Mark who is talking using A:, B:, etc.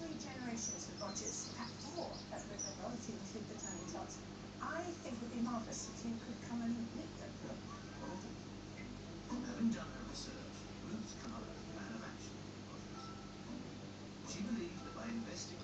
A: three generations of got it, perhaps four, that we've got the tiny tots. I think it would be marvellous if you could come and meet them.
B: Well,
C: having done her research, Ruth come up of action for. She believed that by investing